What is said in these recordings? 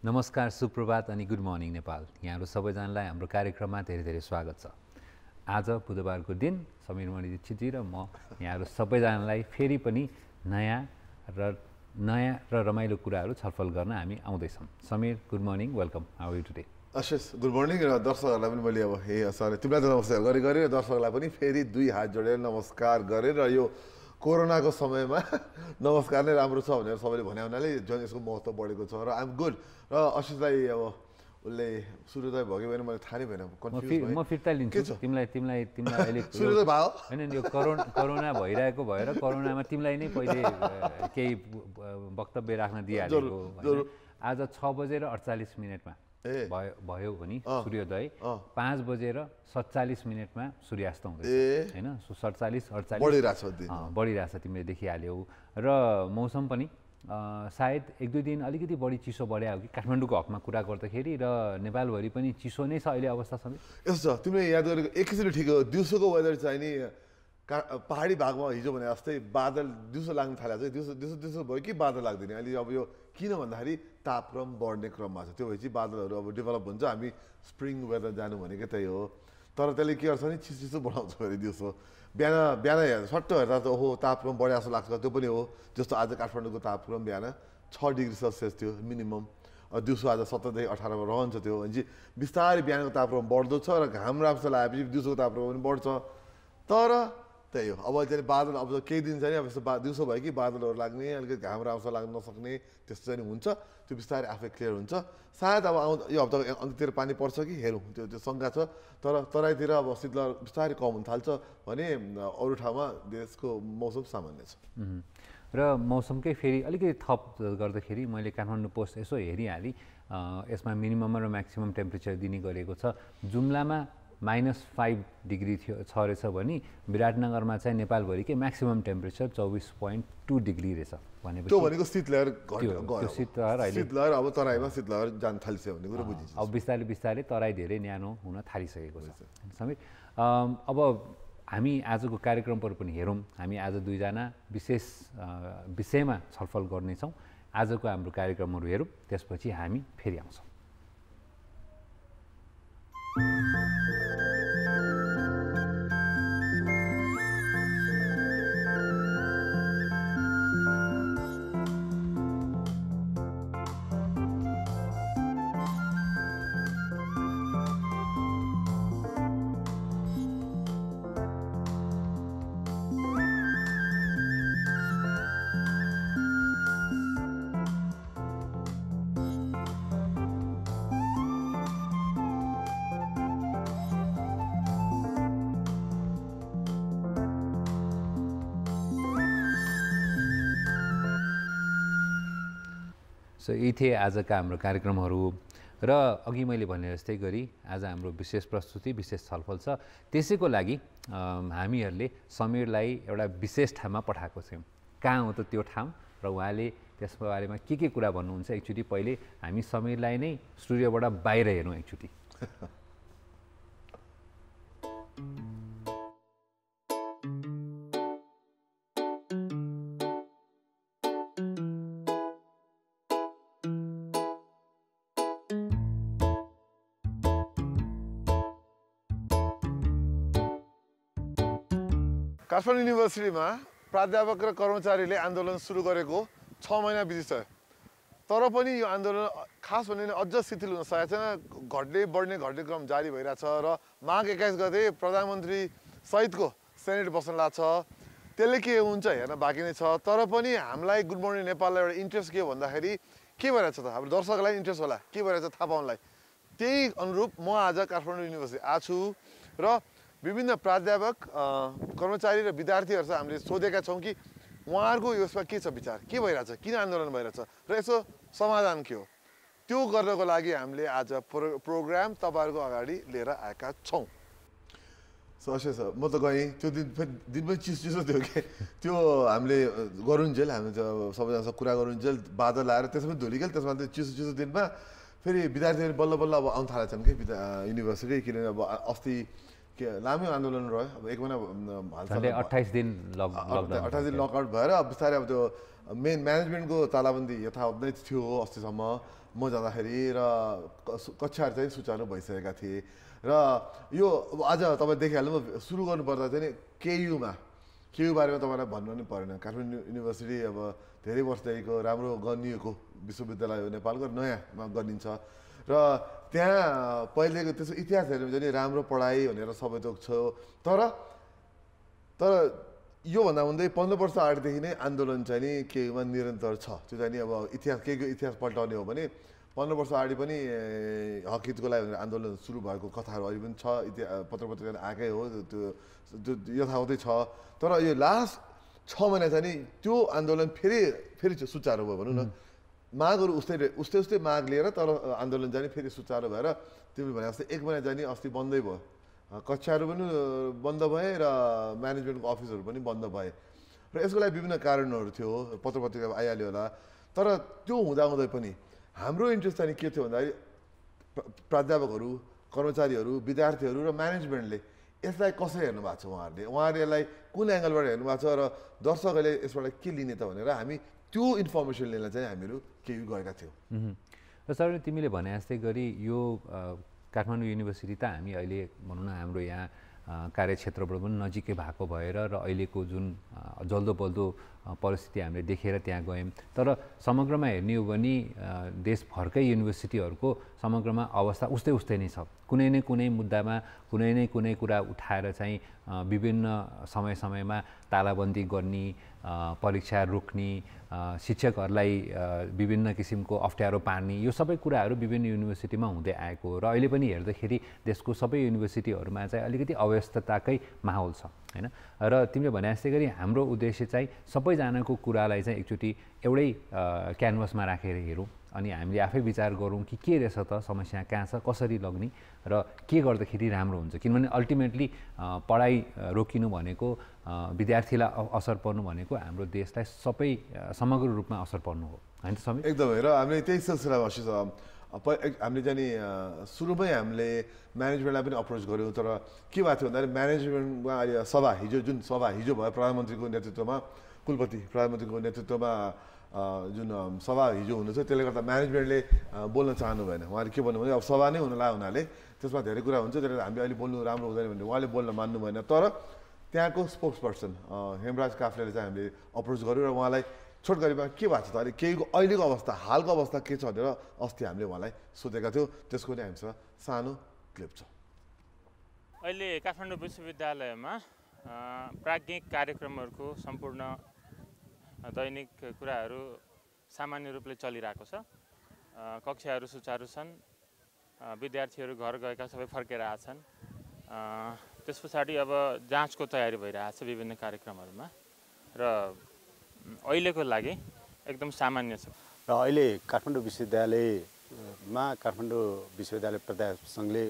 नमस्कार सुप्रभात अनि गुड मर्निङ नेपाल। यहाँहरू सबैजनालाई हाम्रो कार्यक्रममा धेरै धेरै स्वागत छ। आज बुधबारको दिन समीर मणि छिटी र म यहाँहरू सबैजनालाई फेरि पनि नयाँ र नयाँ र रमाइलो कुराहरू छलफल गर्न हामी आउँदैछौँ। Sameer good morning welcome. How you today Ashesh good morning र दर्शकहरूलाई पनि मैले अब हे सरी तिमीलाई त नमस्कार गरेँ गरेँ र दर्शकलाई पनि फेरि दुई हात जोडेर नमस्कार गरेँ र यो कोरोनाको समयमा नमस्कार नै राम्रो छ भनेर सबैले भने हुनाले झन् यसको महत्त्व बढेको छ र आइएम गुड र आशिषलाई अब उसले सूर्योदय भयो कि भएन मैले थाहा नै भएन म फिर्ता लिन्छु? तिमीलाई तिमीलाई तिमीलाई अहिले सूर्योदय भयो होइन यो करोना करोना भइरहेको भएर करोनामा तिमीलाई नै पहिले केही वक्तव्य राख्न दिइहालेको? जरुर। आज छ बजेर अडचालिस मिनटमा ए। भयो भयो भने सूर्योदय। पाँच बजेर सत्तालिस मिनटमा सूर्यास्त हुँदैछ। होइन? सो सडचालिस अडचालिस। बढिरहेछ तिमीले देखिहाल्यौ। र मौसम पनि सायद एक दुई दिन अलिकति बढी चिसो बढ्या हो कि? काठमाडौँको हकमा कुरा गर्दाखेरि र नेपालभरि पनि चिसो नै छ अहिले अवस्था समेत यस्तो छ तिमीले याद गरेको एक किसिमले ठिक हो। दिउँसोको वेदर चाहिँ नि का पहाडी भागमा हिजो भने जस्तै बादल दिउँसो लाग्न थालेको छ दिउँसो दिउँसो दिउँसो भयो कि बादल लाग्दैन? अहिले अब यो किन भन्दाखेरि तापक्रम बढ्ने क्रममा छ। त्यो भएपछि बादलहरू अब डेभलप हुन्छ हामी स्प्रिङ वेदर जानु भनेको त्यही हो। तर त्यसले के गर्छ भने चिसो चिसो बढाउँछ फेरि दिउँसो। बिहान बिहान हेर्दा सट्ट हेर्दा त ओहो तापक्रम बढे जस्तो लाग्छ। त्यो पनि हो जस्तो आज काठमाडौँको तापक्रम बिहान छ डिग्री सेल्सियस थियो मिनिमम। दिउँसो आज सत्रदेखि अठारमा रहन्छ त्यो। भनेपछि बिस्तारै बिहानको तापक्रम बढ्दो छ र घाम राम्रो लागेपछि दिउँसोको तापक्रम पनि बढ्छ। तर त्यही हो। अब चाहिँ बादल अब केही दिन चाहिँ अब यस्तो बा दिउँसो भयो कि बादलहरू लाग्ने अलिकति घाम राम्रो लाग्न नसक्ने त्यस्तो चाहिँ हुन्छ। त्यो बिस्तारै आफै क्लियर हुन्छ। सायद अब आउँदा यो हप्ताको अन्त्यतिर पानी पर्छ कि? हेरौँ। त्यो त्यो शङ्का छ। तर तराईतिर अब शीतलहर बिस्तारै कम हुन थाल्छ भने अरू ठाउँमा देशको मौसम सामान्य छ। र मौसमकै फेरि अलिकति थप गर्दाखेरि मैले काठमाडौँ पोस्ट यसो हेरिहालेँ। यसमा मिनिमम र म्याक्सिमम टेम्परेचर दिने गरेको छ। जुम्लामा माइनस फाइभ डिग्री थियो छ रहेछ भने विराटनगरमा चाहिँ नेपालभरिकै म्याक्सिमम टेम्परेचर चौबिस पोइन्ट टू डिग्री रहेछ भनेपछि त्यो भनेको त्यो- अहिले- शीतलहर अब तराईमा शीतलहर जान थालिसक्यो भन्ने कुरो बुझिन्छ। अब बिस्तारै बिस्तारै तराई धेरै न्यानो हुन थालिसकेको छ। समीर अब हामी आजको कार्यक्रमहरू पनि हेरौँ। हामी आज दुईजना विशेष विषयमा छलफल गर्नेछौँ। आजको हाम्रो कार्यक्रमहरू हेरौँ। त्यसपछि हामी फेरि आउँछौँ। सो यी थिए आजका हाम्रो कार्यक्रमहरू। र अघि मैले भने जस्तै गरी आज हाम्रो विशेष प्रस्तुति विशेष छलफल छ। त्यसैको लागि हामीहरूले समीरलाई एउटा विशेष ठाउँमा पठाएको छौँ। कहाँ हो त त्यो ठाउँ? र उहाँले त्यसको बारेमा के के कुरा भन्नुहुन्छ? एकचोटि पहिले हामी समीरलाई नै स्टुडियोबाट बाहिर हेरौँ एकचोटि। काठमाडौँ युनिभर्सिटीमा प्राध्यापक र कर्मचारीले आन्दोलन सुरु गरेको छ महिना बितिसक्यो। तर पनि यो आन्दोलन खास भने अझ शिथिल हुन सकेको छैन। घट्ने बढ्ने घट्ने क्रम जारी भइरहेछ र माघ एक्काइस गते प्रधानमन्त्री सहितको सेनेट बस्न लाग्छ। त्यसले के हुन्छ हेर्न बाँकी नै छ। तर पनि हामीलाई गुड मर्निङ नेपाललाई एउटा इन्ट्रेस्ट के भन्दाखेरि के भइरहेछ त? हाम्रो दर्शकलाई इन्ट्रेस्ट होला। के भइरहेछ थाहा पाउनलाई। त्यही अनुरूप म आज काठमाडौँ युनिभर्सिटी आएको छु र विभिन्न प्राध्यापक कर्मचारी र विद्यार्थीहरूसँग हामीले सोधेका छौँ कि उहाँहरूको यसमा के छ विचार? के भइरहेछ? किन आन्दोलन भइरहेछ? र यसो समाधान के हो? त्यो गर्नको लागि हामीले आज प्रो प्रोग्राम तपाईँहरूको अगाडि लिएर आएका छौँ। सर सर म त गएँ। त्यो दिन फेरि दिन पनि चिसो चिसो थियो कि। त्यो हामीले गरुन्जेल हामी त अब सबैजनासँग कुरा गरुन्जेल बादल आएर त्यसमा धुलिगेल त्यसमा त्यो चिसो चिसो दिनमा फेरि विद्यार्थीहरू बल्ल बल्ल अब आउनु थालेका छन् कि युनिभर्सिटी किनभने अब अस्ति के लामै आन्दोलन रह्यो। अब एक महिना अठाइस दिन अठाइस दिन लकआउट भएर अब बिस्तारै अब त्यो मेन म्यानेजमेन्टको तालाबन्दी यथावत नै थियो अस्तिसम्म। म जाँदाखेरि र कक्षाहरू चाहिँ सुचारू भइसकेका थिए। र यो अब आज तपाईँ देखिहाल्नु सुरु गर्नुपर्दा चाहिँ नि केयुमा केयु बारेमा तपाईँलाई भन्नु नै परेन। काठमाडौँ युनिभर्सिटी अब धेरै वर्षदेखिको राम्रो गनिएको विश्वविद्यालय हो नेपालको नयाँमा गनिन्छ। र त्यहाँ पहिलेको त्यसको इतिहास हेऱ्यो भने राम्रो पढाइ भनेर सबै छ। तर तर योभन्दा हुँदै पन्ध्र वर्ष अगाडिदेखि नै आन्दोलन चाहिँ नि केयुमा निरन्तर छ। त्यो चाहिँ नि अब इतिहास के को इतिहास पल्टाउने हो भने पन्ध्र वर्ष अगाडि पनि ए, हक हितको लागि भनेर आन्दोलन सुरु भएको कथाहरू अहिले पनि छ। इतिहास पत्र पत्रिका आएकै हो त्यो त्यो यथावतै छ। तर यो लास्ट छ महिना चाहिँ नि त्यो आन्दोलन फेरि फेरि सुचारू भयो भनौँ न। मागहरू उस्तै उस्तै उस्तै माग लिएर तर आन्दोलन जाने फेरि सुचारू भएर तिमीले भने जस्तै एक महिना जाने अस्ति बन्दै भयो। कक्षाहरू पनि बन्द भए र म्यानेजमेन्टको अफिसहरू पनि बन्द भए। र यसको लागि विभिन्न कारणहरू थियो पत्र पत्रिकामा आइहाल्यो होला। तर त्यो हुँदाहुँदै पनि हाम्रो इन्ट्रेस्ट चाहिँ के थियो भन्दाखेरि प्रा- प्राध्यापकहरू कर्मचारीहरू विद्यार्थीहरू र म्यानेजमेन्टले यसलाई कसरी हेर्नु भएको छ उहाँहरूले? उहाँहरूले यसलाई कुन एङ्गलबाट हेर्नु भएको छ र दर्शकहरूले यसबाट के लिने त भनेर हामी त्यो इन्फर्मेसन चाहिँ हामीहरू केही गएका थियौँ। र सर तिमीले भने जस्तै गरी यो काठमाडौँ युनिभर्सिटी त हामी अहिले भनौँ न हाम्रो यहाँ कार्यक्षेत्रबाट पनि नजिकै भएको भएर र अहिलेको जुन जल्दो बल्दो परिस्थिति हामीले देखेर त्यहाँ गयौँ। तर समग्रमा हेर्ने हो भने देशभरकै युनिभर्सिटीहरूको समग्रमा अवस्था उस्तै उस्तै नै छ। कुनै न कुनै मुद्दामा कुनै न कुनै कुरा उठाएर चाहिँ विभिन्न समय समयमा तालाबन्दी गर्ने परीक्षा रोक्ने शिक्षकहरूलाई विभिन्न किसिमको अप्ठ्यारो पार्ने यो सबै कुराहरू विभिन्न युनिभर्सिटीमा हुँदै आएको हो। र अहिले पनि हेर्दाखेरि देशको सबै युनिभर्सिटीहरूमा चाहिँ अलिकति अव्यस्तताकै माहौल छ। होइन? र तिमीले भने जस्तै गरी हाम्रो उद्देश्य चाहिँ सबैजनाको कुरालाई चाहिँ एकचोटि एउटै क्यानभसमा राखेर हेरौँ। अनि हामीले आफै विचार गरौँ कि के रहेछ त समस्या कहाँ छ कसरी लग्ने र के गर्दाखेरि राम्रो हुन्छ। किनभने अल्टिमेटली पढाइ रोकिनु भनेको विद्यार्थीलाई असर पर्नु भनेको हाम्रो देशलाई सबै समग्र रूपमा असर पर्नु हो। होइन एकदमै। र हामीले त्यही सिलसिलामा हामीले चाहिँ नि अ, सुरुमै हामीले म्यानेजमेन्टलाई पनि अप्रोच गऱ्यौँ तर के भएको थियो भन्दाखेरि म्यानेजमेन्टमा अहिले सभा हिजो जुन सभा हिजो भयो प्रधानमन्त्रीको नेतृत्वमा कुलपति प्रधानमन्त्रीको नेतृत्वमा जुन सभा हिजो हुनु त्यसले गर्दा म्यानेजमेन्टले बोल्न चाहनु भएन। उहाँले के भन्नु भने अब सभा नै हुन हुनाले त्यसमा धेरै कुरा हुन्छ त्यसले हामीले अहिले बोल्नु राम्रो हुँदैन भने उहाँले बोल्न मान्नु भएन। तर त्यहाँको स्पोक्स पर्सन हेमराज काफ्लेले चाहिँ हामीले अप्रोच गऱ्यौँ र उहाँलाई छोटकरीमा के भएको छ त? अहिले केहीको अहिलेको अवस्था हालको अवस्था के छ भनेर अस्ति हामीले उहाँलाई सोधेका थियौँ। त्यसको नै हामीसँग सानो क्लिप छ। अहिले काठमाडौँ विश्वविद्यालयमा प्राज्ञिक कार्यक्रमहरूको सम्पूर्ण दैनिक कुराहरू सामान्य रूपले चलिरहेको छ। कक्षाहरू सुचारू छन्। विद्यार्थीहरू घर गएका सबै फर्केर आछन् अ, त्यस पछाडि अब जाँचको तयारी भइरहेछ विभिन्न कार्यक्रमहरूमा। र अहिलेको लागि एकदम सामान्य छ। र अहिले काठमाडौँ विश्वविद्यालयमा काठमाडौँ विश्वविद्यालय सङ्घले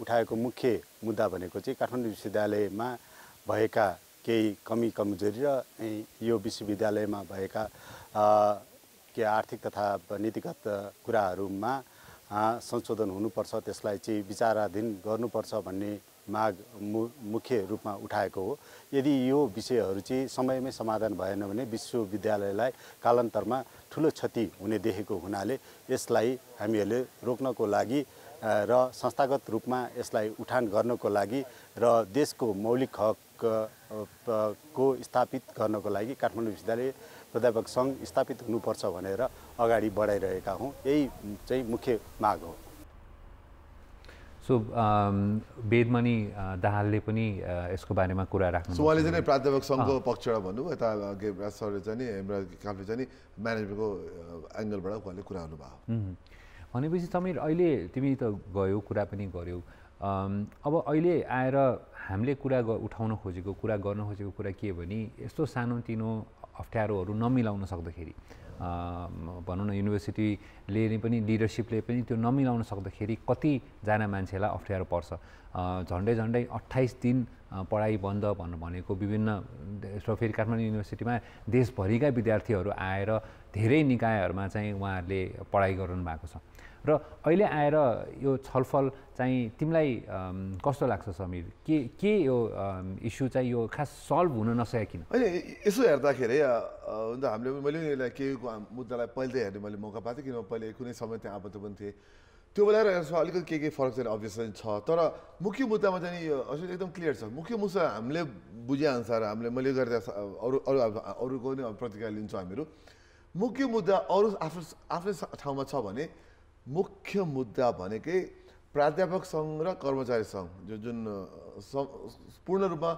उठाएको मुख्य मुद्दा भनेको चाहिँ काठमाडौँ विश्वविद्यालयमा भएका केही कमी कमजोरी र यो विश्वविद्यालयमा भएका के आर्थिक तथा नीतिगत कुराहरूमा संशोधन हुनुपर्छ त्यसलाई चाहिँ विचाराधीन गर्नुपर्छ भन्ने माग मु मुख्य रूपमा उठाएको हो। यदि यो विषयहरू चाहिँ समयमै समाधान भएन भने विश्वविद्यालयलाई कालान्तरमा ठुलो क्षति हुने देखेको हुनाले यसलाई हामीहरूले रोक्नको लागि र संस्थागत रूपमा यसलाई उठान गर्नको लागि र देशको मौलिक हक को स्थापित गर्नको लागि काठमाडौँ विश्वविद्यालय प्राध्यापक सङ्घ स्थापित हुनुपर्छ भनेर अगाडि बढाइरहेका हौँ। यही चाहिँ मुख्य माग हो। सो वेदमणि दाहालले पनि यसको बारेमा कुरा राख्नु सो उहाँले चाहिँ प्राध्यापक सङ्घको पक्षबाट भन्नुभयो यता गेमराज सरले चाहिँ हेमराज काफ्ले चाहिँ म्यानेजमेन्टको एङ्गलबाट उहाँले कुरा गर्नुभयो। भनेपछि समीर अहिले तिमी त गयौ कुरा पनि गऱ्यौ अब अहिले आएर हामीले कुरा उठाउन खोजेको कुरा गर्न खोजेको कुरा के भने यस्तो सानोतिनो अप्ठ्यारोहरू नमिलाउन सक्दाखेरि भनौँ न युनिभर्सिटीले पनि लिडरसिपले पनि त्यो नमिलाउन सक्दाखेरि कतिजना मान्छेलाई अप्ठ्यारो पर्छ। झन्डै झन्डै अट्ठाइस दिन पढाइ बन्द भन्नु भनेको विभिन्न फेरि काठमाडौँ युनिभर्सिटीमा देशभरिका विद्यार्थीहरू आएर धेरै निकायहरूमा चाहिँ उहाँहरूले पढाइ गराउनु भएको छ। र अहिले आएर यो छलफल चाहिँ तिमीलाई कस्तो लाग्छ समीर? के के यो इस्यु चाहिँ यो खास सल्भ हुन नसके किन? होइन यसो हेर्दाखेरि अ, अ, हुन त हामीले मैले पनि यसलाई केहीको मुद्दालाई पहिल्यै हेर्ने मैले मौका पाएको थिएँ किनभने पहिले कुनै समय त्यहाँ आबद्ध पनि थिएँ। त्यो बेला र यसमा अलिकति के के फरक चाहिँ अभियस चाहिँ छ। तर मुख्य मुद्दामा चाहिँ यो अझै एकदम क्लियर छ। मुख्य मुद्दा हामीले बुझेअनुसार हामीले मैले गरेर अरू अरू अरूको अब प्रतिक्रिया लिन्छौँ हामीहरू। मुख्य मुद्दा अरू आफ्नो आफ्नै ठाउँमा छ भने मुख्य मुद्दा भनेकै प्राध्यापक सङ्घ र कर्मचारी सङ्घ जो जुन पूर्ण रूपमा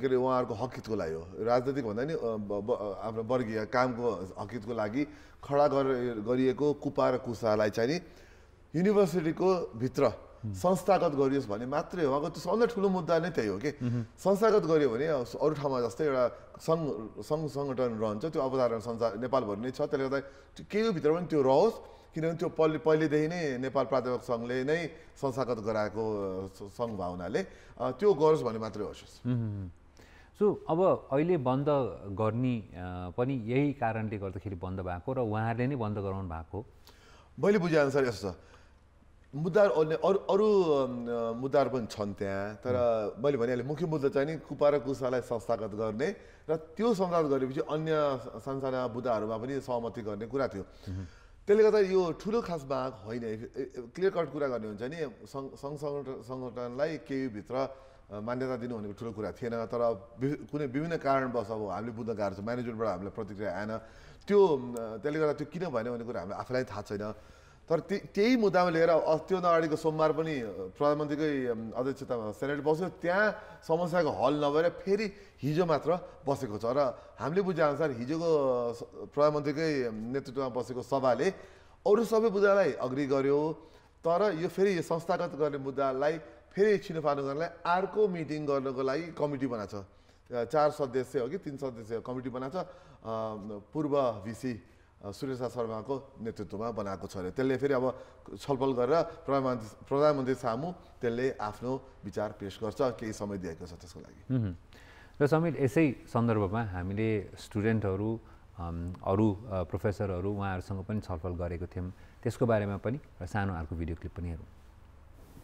के अरे उहाँहरूको हकितको लागि हो। राजनैतिक भन्दा नि आफ्नो वर्गीय कामको हकितको लागि खडा गरे- गरिएको कुपा र कुसालाई चाहिँ नि युनिभर्सिटीको भित्र संस्थागत गरियोस् भने मात्रै हो। उहाँको त्यो सबभन्दा ठुलो मुद्दा नै त्यही हो कि। संस्थागत गरियो भने अरू ठाउँमा जस्तै एउटा सङ्घ सङ्घ सङ्गठन रहन्छ त्यो अवधारण संसार नेपालभरि नै छ। त्यसले गर्दा केही भित्र पनि त्यो रहोस्। किनभने त्यो पहिले पहिलेदेखि नै नेपाल प्राध्यापक सङ्घले नै संस्थागत गराएको सङ्घ भावनाले त्यो गरोस् भने मात्रै होस् सो अब अहिले बन्द गर्ने पनि यही कारणले गर्दाखेरि बन्द भएको र उहाँहरूले नै बन्द गराउनु भएको मैले बुझेअनुसार यस्तो छ। मुद्दाहरू अन्य अरू अरू मुद्दाहरू पनि छन् त्यहाँ तर मैले भनिहालेँ मुख्य मुद्दा चाहिँ नि कुपा र कुसालाई संस्थागत गर्ने र त्यो संस्थागत गरेपछि अन्य सानसाना मुद्दाहरूमा पनि सहमति गर्ने कुरा थियो। त्यसले गर्दा यो ठुलो खास माग होइन। क्लियर कट कुरा गर्ने हुन्छ नि। सङ्घ सङ्घ सङ्गठन सङ्गठनलाई केहीभित्र अ, मान्यता दिनु भनेको ठुलो कुरा थिएन। तर कुनै विभिन्न कारणवश अब हामीले बुझ्न गाह्रो छ। म्यानेजमेन्टबाट हामीलाई प्रतिक्रिया आएन। त्यो त्यसले गर्दा त्यो किन भएन भन्ने कुरा हामीलाई आफूलाई थाहा छैन। तर त्य त्यही मुद्दामा लिएर त्यो अगाडिको सोमबार पनि प्रधानमन्त्रीकै अध्यक्षतामा सेनेट बस्यो। त्यहाँ समस्याको हल नभएर फेरि हिजो मात्र बसेको छ। र हामीले बुझेअनुसार हिजोको प्रधानमन्त्रीकै नेतृत्वमा बसेको सभाले अरू सबै मुद्दालाई अग्री गर्यो। तर यो फेरि यो संस्थागत गर्ने मुद्दालाई फेरि छिनोफानो गर्नलाई अर्को मिटिङ गर्नको लागि कमिटी बनाएको छ। चार सदस्य हो कि तिन सदस्य कमिटी बनाएको छ। पूर्व भिसी सुरेशा शर्माको नेतृत्वमा बनाएको छ अरे। त्यसले फेरि अब छलफल गरेर प्रधानमन्त्री प्रधानमन्त्री सामु त्यसले आफ्नो विचार पेश गर्छ केही समय दिएको छ त्यसको लागि। र समीर यसै सन्दर्भमा हामीले स्टुडेन्टहरू अरू प्रोफेसरहरू उहाँहरूसँग पनि छलफल गरेको थियौँ। त्यसको बारेमा पनि सानो अर्को भिडियो क्लिप पनि हेरौँ।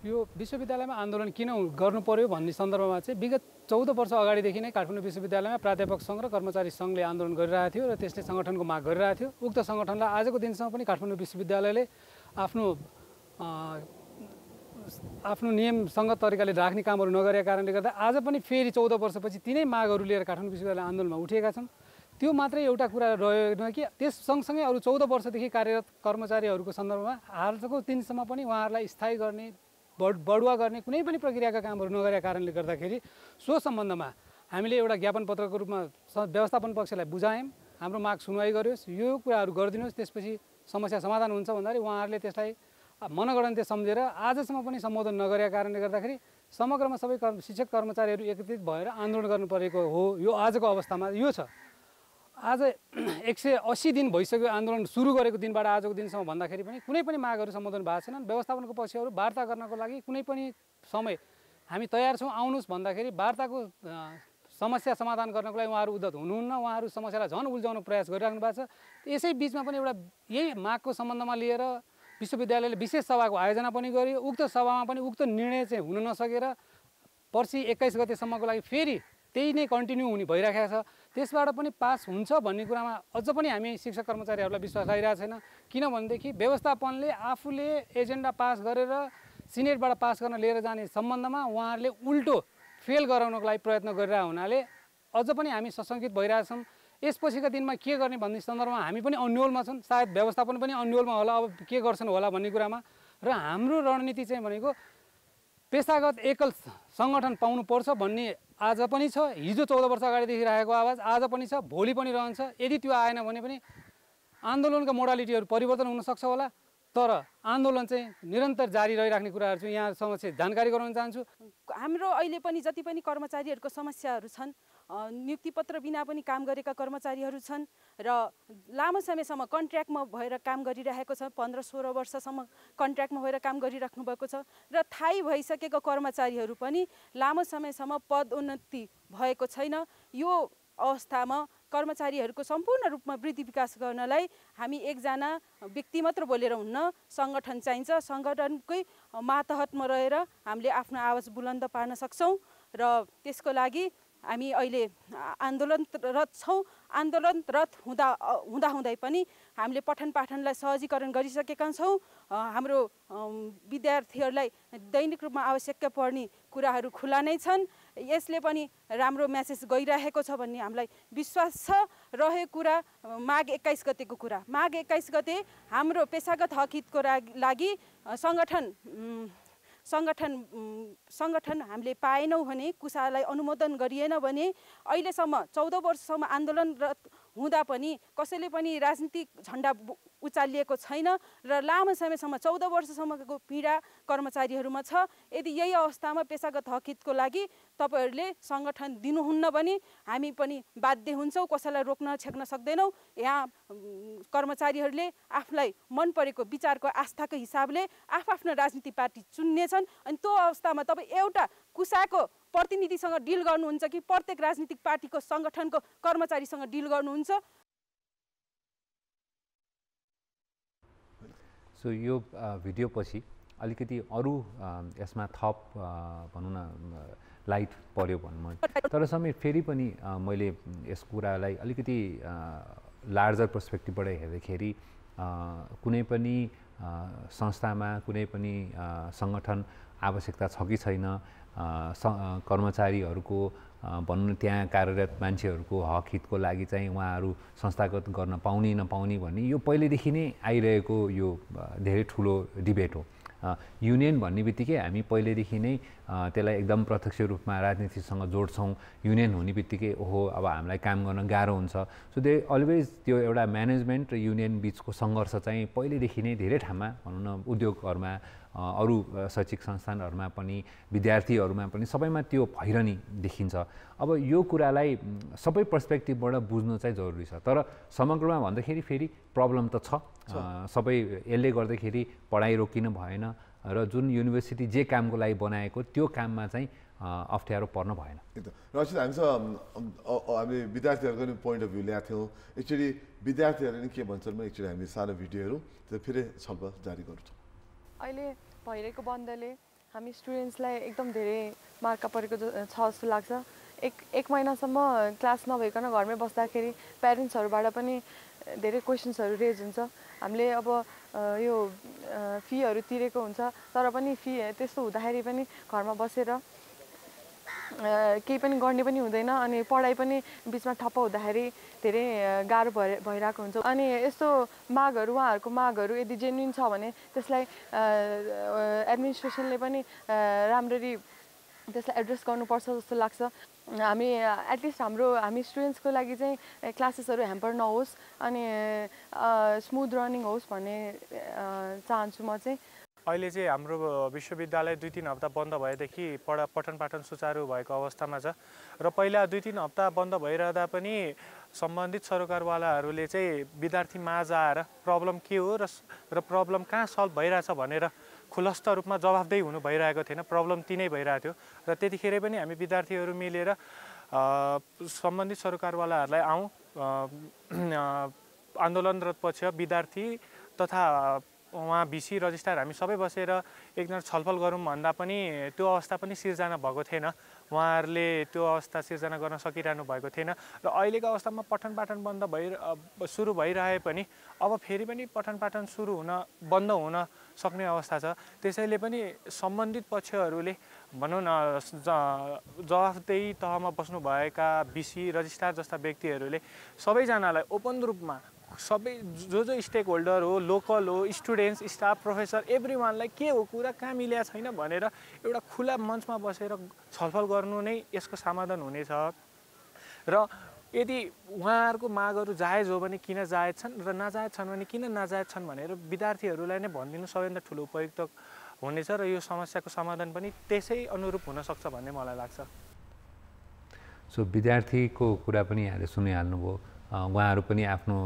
यो विश्वविद्यालयमा आन्दोलन किन गर्नु पर्यो भन्ने सन्दर्भमा चाहिँ विगत चौध वर्ष अगाडिदेखि नै काठमाडौँ विश्वविद्यालयमा प्राध्यापक सङ्घ र कर्मचारी सङ्घले आन्दोलन गरिरहेको थियो र त्यसले सङ्गठनको माग गरिरहेको थियो। उक्त सङ्गठनलाई आजको दिनसम्म पनि काठमाडौँ विश्वविद्यालयले आफ्नो आफ्नो नियमसँग तरिकाले राख्ने कामहरू नगरेका कारणले गर्दा आज पनि फेरि चौध वर्षपछि तिनै मागहरू लिएर काठमाडौँ विश्वविद्यालय आन्दोलनमा उठेका छन्। त्यो मात्रै एउटा कुरा रहेन कि त्यस सँगसँगै अरू चौध वर्षदेखि कार्यरत कर्मचारीहरूको सन्दर्भमा हालको दिनसम्म पनि उहाँहरूलाई स्थायी गर्ने बढ बढुवा गर्ने कुनै पनि प्रक्रियाका कामहरू नगरेका कारणले गर्दाखेरि सो सम्बन्धमा हामीले एउटा ज्ञापन पत्रको रूपमा व्यवस्थापन पक्षलाई बुझायौँ हाम्रो माग सुनवाई गरियोस् यो कुराहरू गरिदिनुहोस् त्यसपछि समस्या समाधान हुन्छ भन्दाखेरि उहाँहरूले त्यसलाई मनगणन्ते सम्झेर आजसम्म पनि सम्बोधन नगरेका कारणले गर्दाखेरि समग्रमा सबै कर्म शिक्षक कर्मचारीहरू एकत्रित भएर आन्दोलन गर्नु परेको हो यो आजको अवस्थामा यो छ। आज एक सय अस्सी दिन भइसक्यो आन्दोलन सुरु गरेको दिनबाट आजको दिनसम्म भन्दाखेरि पनि कुनै पनि मागहरू सम्बोधन भएको छैनन्। व्यवस्थापनको पक्षहरू वार्ता गर्नको लागि कुनै पनि समय हामी तयार छौँ आउनुहोस् भन्दाखेरि वार्ताको समस्या समाधान गर्नको लागि उहाँहरू उद्धत हुनुहुन्न। उहाँहरू समस्यालाई झन् उल्झाउनु प्रयास गरिराख्नु भएको छ। यसै बिचमा पनि एउटा यही मागको सम्बन्धमा लिएर विश्वविद्यालयले विशेष सभाको आयोजना पनि गर्यो। उक्त सभामा पनि उक्त निर्णय चाहिँ हुन नसकेर पर्सि एक्काइस गतेसम्मको लागि फेरि त्यही नै कन्टिन्यू हुने भइराखेको छ। त्यसबाट पनि पास हुन्छ भन्ने कुरामा अझ पनि हामी शिक्षक कर्मचारीहरूलाई विश्वास लागिरहेको छैन। किनभनेदेखि व्यवस्थापनले आफूले एजेन्डा पास गरेर सिनेटबाट पास गर्न लिएर जाने सम्बन्धमा उहाँहरूले उल्टो फेल गराउनको लागि प्रयत्न गरिरहेको हुनाले अझ पनि हामी सशङ्कित भइरहेछौँ यसपछिका दिनमा के गर्ने भन्ने सन्दर्भमा हामी पनि अन्यलमा छौँ। सायद व्यवस्थापन पनि अन्यलमा होला अब के गर्छन् होला भन्ने कुरामा। र हाम्रो रणनीति चाहिँ भनेको पेसागत एकल सङ्गठन पाउनुपर्छ भन्ने आज पनि छ हिजो चौध वर्ष अगाडिदेखि राखेको आवाज आज पनि छ भोलि पनि रहन्छ। यदि त्यो आएन भने पनि आन्दोलनका मोडालिटीहरू परिवर्तन हुनसक्छ होला तर आन्दोलन चाहिँ निरन्तर जारी रहिराख्ने कुराहरू चाहिँ यहाँसँग चाहिँ जानकारी गराउन चाहन्छु। हाम्रो अहिले पनि जति पनि कर्मचारीहरूको समस्याहरू छन् नियुक्ति पत्र बिना पनि काम गरेका कर्मचारीहरू छन् र लामो समयसम्म कन्ट्र्याक्टमा भएर काम गरिरहेको छ। पन्ध्र सोह्र वर्षसम्म कन्ट्र्याक्टमा भएर काम गरिराख्नु भएको छ र थाहै भइसकेको कर्मचारीहरू पनि लामो समयसम्म पदोन्नति भएको छैन। यो अवस्थामा कर्मचारीहरूको सम्पूर्ण रूपमा वृद्धि विकास गर्नलाई हामी एकजना व्यक्ति मात्र बोलेर हुन्न सङ्गठन चाहिन्छ। सङ्गठनकै मातहतमा रहेर हामीले आफ्नो आवाज बुलन्द पार्न सक्छौँ र त्यसको लागि हामी अहिले आन्दोलनरत छौँ। आन्दोलनरत हुँदा हुँदाहुँदै पनि हामीले पठन पाठनलाई सहजीकरण गरिसकेका छौँ। हाम्रो विद्यार्थीहरूलाई दैनिक रूपमा आवश्यकता पर्ने कुराहरू खुला नै छन्। यसले पनि राम्रो म्यासेज गइरहेको छ भन्ने हामीलाई विश्वास छ। रहेको कुरा माघ एक्काइस गतेको कुरा। माघ एक्काइस गते हाम्रो पेसागत हक हितको लागि सङ्गठन सङ्गठन सङ्गठन हामीले पाएनौँ भने कुसालाई अनुमोदन गरिएन भने अहिलेसम्म चौध वर्षसम्म आन्दोलनरत हुँदा पनि कसैले पनि राजनीतिक झन्डा उचालिएको छैन र लामो समयसम्म चौध वर्षसम्मको पीडा कर्मचारीहरूमा छ। यदि यही अवस्थामा पेसागत हकितको लागि तपाईँहरूले सङ्गठन दिनुहुन्न भने हामी पनि बाध्य हुन्छौँ कसैलाई रोक्न छेक्न सक्दैनौँ। यहाँ कर्मचारीहरूले आफूलाई मन परेको विचारको आस्थाको हिसाबले आफ्नो राजनीतिक पार्टी चुन्नेछन्। अनि त्यो अवस्थामा तपाईँ एउटा कुसाको प्रतिनिधिसँग डिल गर्नुहुन्छ कि प्रत्येक राजनीतिक पार्टीको सङ्गठनको कर्मचारीसँग डिल गर्नुहुन्छ? सो यो भिडियोपछि अलिकति अरू यसमा थप भनौँ न लाइट पऱ्यो भनौँ तर समेत फेरि पनि मैले यस कुरालाई अलिकति लार्जर पर्सपेक्टिभबाट हेर्दाखेरि कुनै पनि संस्थामा कुनै पनि सङ्गठन आवश्यकता छ कि छैन कर्मचारीहरूको भनौँ न त्यहाँ कार्यरत मान्छेहरूको हक हितको लागि चाहिँ उहाँहरू संस्थागत गर्न पाउने नपाउने भन्ने यो पहिलेदेखि नै आइरहेको यो धेरै ठुलो डिबेट हो। युनियन भन्ने बित्तिकै हामी पहिलेदेखि नै त्यसलाई एकदम प्रत्यक्ष रूपमा राजनीतिसँग जोड्छौँ। युनियन हुने बित्तिकै ओहो अब हामीलाई काम गर्न गाह्रो हुन्छ। सो दे अलवेज त्यो एउटा म्यानेजमेन्ट र युनियन बिचको सङ्घर्ष चाहिँ पहिलेदेखि नै धेरै ठाउँमा भनौँ न उद्योगहरूमा अरू शैक्षिक संस्थानहरूमा पनि विद्यार्थीहरूमा पनि सबैमा त्यो भइरहने देखिन्छ। अब यो कुरालाई सबै पर्सपेक्टिभबाट बुझ्नु चाहिँ जरुरी छ। तर समग्रमा भन्दाखेरि फेरि प्रब्लम त छ। सबै यसले गर्दाखेरि पढाइ रोकिनु भएन। र जुन युनिभर्सिटी जे कामको लागि बनाएको त्यो काममा चाहिँ अप्ठ्यारो पर्न भएन। रसिद हामीसँग हामीले विद्यार्थीहरूको नि पोइन्ट अफ भ्यू ल्याएको थियौँ। एक्चुली विद्यार्थीहरूले नि के भन्छन् भने एक्चुली हामी सानो भिडियोहरू त्यो फेरि छलफल जारी गर्छौँ। अहिले भइरहेको बन्दले हामी स्टुडेन्ट्सलाई एकदम धेरै मार्का परेको छ जस्तो लाग्छ। एक एक महिनासम्म क्लास नभइकन घरमै बस्दाखेरि प्यारेन्ट्सहरूबाट पनि धेरै क्वेसन्सहरू रेज हुन्छ। हामीले अब यो फीहरू तिरेको हुन्छ। तर पनि फी त्यस्तो हुँदाखेरि पनि घरमा बसेर केही पनि गर्ने पनि हुँदैन। अनि पढाइ पनि बिचमा ठप्प हुँदाखेरि धेरै गाह्रो भए भइरहेको हुन्छ। अनि यस्तो मागहरू उहाँहरूको मागहरू यदि जेन्युन छ भने त्यसलाई एडमिनिस्ट्रेसनले पनि राम्ररी त्यसलाई एड्रेस गर्नुपर्छ जस्तो लाग्छ। हामी एटलिस्ट हाम्रो हामी स्टुडेन्ट्सको लागि चाहिँ क्लासेसहरू ह्याम्पर नहोस् अनि स्मुथ रनिङ होस् भन्ने चाहन्छु म चाहिँ। अहिले चाहिँ हाम्रो विश्वविद्यालय दुई तिन हप्ता बन्द भएदेखि पढा पठन पाठन सुचारु भएको अवस्थामा छ र पहिला दुई तिन हप्ता बन्द भइरहँदा पनि सम्बन्धित सरकारवालाहरूले चाहिँ विद्यार्थी माझ आएर प्रब्लम के हो र र प्रब्लम कहाँ सल्भ भइरहेछ भनेर खुलस्त रूपमा जवाफदेही हुनु भइरहेको थिएन प्रब्लम तिनै भइरहेको थियो र त्यतिखेर पनि हामी विद्यार्थीहरू मिलेर सम्बन्धित सरकारवालाहरूलाई आउँ आन्दोलनरत पक्ष विद्यार्थी तथा उहाँ भिसी रजिस्ट्रार हामी सबै बसेर एकजना छलफल गरौँ भन्दा पनि त्यो अवस्था पनि सिर्जना भएको थिएन। उहाँहरूले त्यो अवस्था सिर्जना गर्न सकिरहनु भएको थिएन र अहिलेको अवस्थामा पठन पाठन बन्द भइ सुरु भइरहे पनि अब फेरि पनि पठन पाठन सुरु हुन बन्द हुन सक्ने अवस्था छ। त्यसैले पनि सम्बन्धित पक्षहरूले भनौँ न जवाफदेही तहमा बस्नुभएका बिसी रजिस्ट्रार जस्ता व्यक्तिहरूले सबैजनालाई ओपन रूपमा सबै जो जो स्टेक होल्डर हो लोकल हो स्टुडेन्ट्स स्टाफ प्रोफेसर एभ्री वानलाई के हो कुरा कहाँ मिल्या छैन भनेर एउटा खुला मञ्चमा बसेर छलफल गर्नु नै यसको समाधान हुनेछ। र यदि उहाँहरूको मागहरू जायज हो भने किन जायज छन् र नजायज छन् भने किन नजायज छन् भनेर विद्यार्थीहरूलाई नै भनिदिनु सबैभन्दा ठुलो उपयुक्त हुनेछ र यो समस्याको समाधान पनि त्यसै अनुरूप हुनसक्छ भन्ने मलाई लाग्छ। सो विद्यार्थीको कुरा पनि यहाँले सुनिहाल्नुभयो। उहाँहरू पनि आफ्नो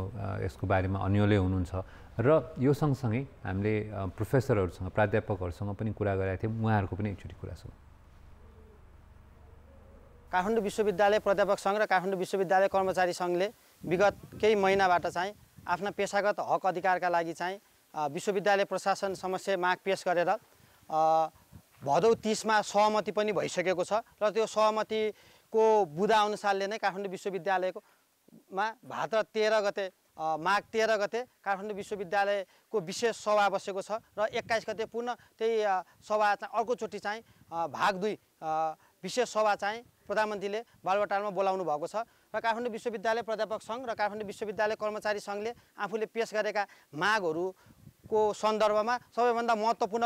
यसको बारेमा अन्यलै हुनुहुन्छ। र यो सँगसँगै हामीले प्रोफेसरहरूसँग प्राध्यापकहरूसँग पनि कुरा गरेका थियौँ। उहाँहरूको पनि एकचोटि कुरा सुनौँ। काठमाडौँ विश्वविद्यालय प्राध्यापक सङ्घ र काठमाडौँ विश्वविद्यालय कर्मचारी सङ्घले विगत केही महिनाबाट चाहिँ आफ्ना पेसागत हक अधिकारका लागि चाहिँ विश्वविद्यालय प्रशासन समस्या माग पेस गरेर भदौ तिसमा सहमति पनि भइसकेको छ। र त्यो सहमतिको बुदा अनुसारले नै काठमाडौँ विश्वविद्यालयको मा भाद्र तेह्र गते माघ तेह्र गते काठमाडौँ विश्वविद्यालयको विशेष सभा बसेको छ र एक्काइस गते पुनः त्यही सभा चाहिँ अर्कोचोटि चाहिँ भाग दुई विशेष सभा चाहिँ प्रधानमन्त्रीले बालुवाटारमा बोलाउनु भएको छ र काठमाडौँ विश्वविद्यालय प्राध्यापक सङ्घ र काठमाडौँ विश्वविद्यालय कर्मचारी सङ्घले आफूले पेस गरेका मागहरूको सन्दर्भमा सबैभन्दा महत्त्वपूर्ण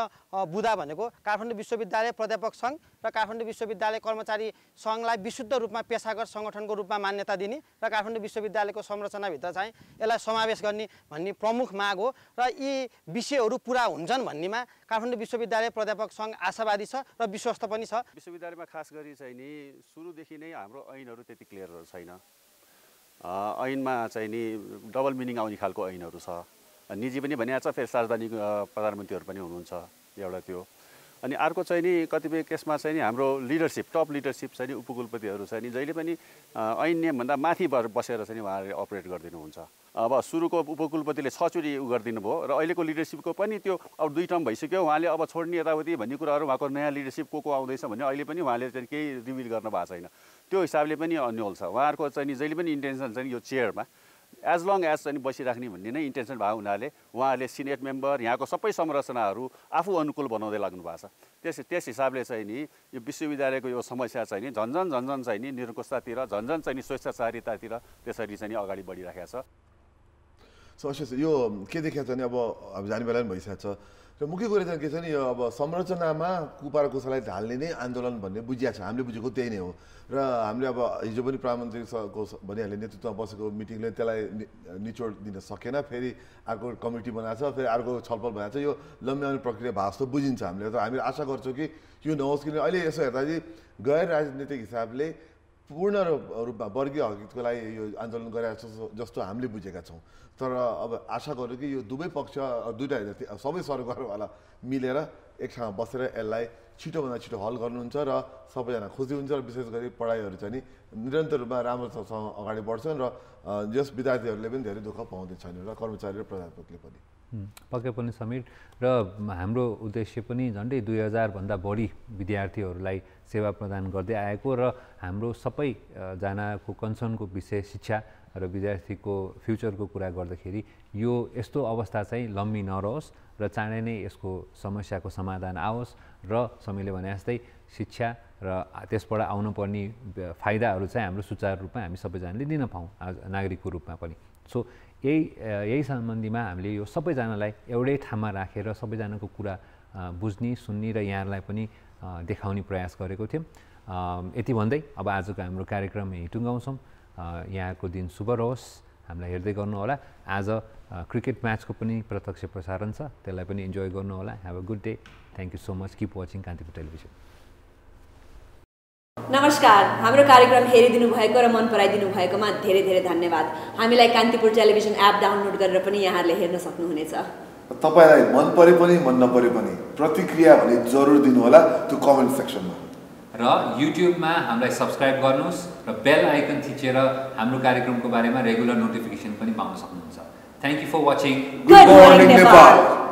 बुदा भनेको काठमाडौँ विश्वविद्यालय प्राध्यापक सङ्घ र काठमाडौँ विश्वविद्यालय कर्मचारी सङ्घलाई विशुद्ध रूपमा पेसागत सङ्गठनको रूपमा मान्यता दिने र काठमाडौँ विश्वविद्यालयको संरचनाभित्र चाहिँ यसलाई समावेश गर्ने भन्ने प्रमुख माग हो र यी विषयहरू पुरा हुन्छन् भन्नेमा काठमाडौँ विश्वविद्यालय प्राध्यापक सङ्घ आशावादी छ र विश्वस्त पनि छ। विश्वविद्यालयमा खास गरी चाहिँ नि सुरुदेखि नै हाम्रो ऐनहरू त्यति क्लियरहरू छैन। ऐनमा चाहिँ नि डबल मिनिङ आउने खालको ऐनहरू छ। निजी पनि भनिएको छ फेरि सार्वजनिक प्रधानमन्त्रीहरू पनि हुनुहुन्छ एउटा त्यो। अनि अर्को चाहिँ नि कतिपय केसमा चाहिँ नि हाम्रो लिडरसिप टप लिडरसिप चाहिँ नि उपकुलपतिहरू चाहिँ नि जहिले पनि ऐन नियमभन्दा माथि बसेर चाहिँ उहाँहरूले अपरेट गरिदिनुहुन्छ। अब सुरुको उपकुलपतिले छचोटि उ गरिदिनु भयो र अहिलेको लिडरसिपको पनि त्यो अब दुई टर्म भइसक्यो। उहाँले अब छोड्ने यताउति भन्ने कुराहरू उहाँको नयाँ लिडरसिप को को आउँदैछ भन्ने अहिले पनि उहाँले चाहिँ केही रिभिल गर्न भएको छैन। त्यो हिसाबले पनि अन्यल छ। उहाँहरूको चाहिँ नि जहिले पनि इन्टेन्सन चाहिँ यो चेयरमा एज लङ एज चाहिँ बसिराख्ने भन्ने नै इन्टेन्सन भएको हुनाले उहाँहरूले सिनेट मेम्बर यहाँको सबै संरचनाहरू आफू अनुकूल बनाउँदै लाग्नु भएको छ। त्यस त्यस हिसाबले चाहिँ नि यो विश्वविद्यालयको यो समस्या चाहिँ नि झन्झन झन्झन चाहिँ नि निरङ्कुशतातिर झन्झन चाहिँ नि स्वेच्छाचारितातिर त्यसरी चाहिँ नि अगाडि बढिराखेको छ। सो यो के देखिएको छ भने अब जाने बेला पनि भइसकेको छ। र मुख्य कुरा चाहिँ के छ नि यो अब संरचनामा कुपा र कुसालाई ढाल्ने नै आन्दोलन भन्ने बुझिया छ हामीले बुझेको त्यही नै हो र हामीले अब हिजो पनि प्रधानमन्त्रीको भनिहाल्ने नेतृत्वमा बसेको मिटिङले त्यसलाई निचोड दिन सकेन फेरि अर्को कमिटी बनाएको छ फेरि अर्को छलफल भएको छ यो लम्ब्याउने प्रक्रिया भएको जस्तो बुझिन्छ हामीले तर हामीले आशा गर्छौँ कि यो नहोस् किनभने अहिले यसो हेर्दा चाहिँ गैर राजनीतिक हिसाबले पूर्ण रूप- रूपमा वर्गीय हकको लागि यो आन्दोलन गरेका जस्तो हामीले बुझेका छौँ। तर अब आशा गरौँ कि यो दुवै पक्ष दुइटा होइन, ती- सबै सरकारवाला मिलेर एक ठाउँमा बसेर यसलाई छिटोभन्दा छिटो हल गर्नुहुन्छ र सबैजना खुसी हुन्छ र विशेष गरी पढाइहरू चाहिँ निरन्तर रूपमा राम्रोसँग अगाडि बढ्छन् र यस विद्यार्थीहरूले पनि धेरै दुःख पाउँदै छैनन् र कर्मचारी र प्राध्यापकले पनि। पक्कै पनि समीर र हाम्रो उद्देश्य पनि झन्डै दुई हजारभन्दा बढी विद्यार्थीहरूलाई सेवा प्रदान गर्दै आएको र हाम्रो सबैजनाको कन्सर्नको विषय शिक्षा र विद्यार्थीको फ्युचरको कुरा गर्दाखेरि यो यस्तो अवस्था चाहिँ लम्बी नरहोस् र चाँडै नै यसको समस्याको समाधान आओस् र समीरले भने जस्तै शिक्षा र त्यसबाट आउनुपर्ने फाइदाहरू चाहिँ हाम्रो सुचारू रूपमा हामी सबैजनाले लिन पाऊँ नागरिकको रूपमा पनि। सो यही यही सम्बन्धीमा हामीले यो सबैजनालाई एउटै ठाउँमा राखेर सबैजनाको कुरा बुझ्ने सुन्ने र यहाँहरूलाई पनि देखाउने प्रयास गरेको थियौँ। यति भन्दै अब आजको हाम्रो कार्यक्रम यहीँ टुङ्गाउँछौँ अ, यहाँको दिन शुभ रहोस्। हामीलाई हेर्दै गर्नुहोला। आज क्रिकेट म्याचको पनि प्रत्यक्ष प्रसारण छ। त्यसलाई पनि इन्जोय गर्नुहोला। Have a good day thank you so much keep watching Kantipur television नमस्कार हाम्रो कार्यक्रम हेरिदिनु भएको र मन पराइदिनु भएकोमा धेरै धेरै धन्यवाद। हामीलाई कान्तिपुर टेलिभिजन एप डाउनलोड गरेर पनि यहाँहरूले हेर्न सक्नुहुनेछ। तपाईँलाई मन परे पनि मन नपरे पनि प्रतिक्रिया भने जरुर दिनुहोला त्यो कमेन्ट सेक्सनमा। र युट्युबमा हामीलाई सब्सक्राइब गर्नुहोस् र बेल आइकन थिचेर हाम्रो कार्यक्रमको बारेमा रेगुलर नोटिफिकेसन पनि पाउन सक्नुहुन्छ। Thank you for watching morning, Nepal. Nepal.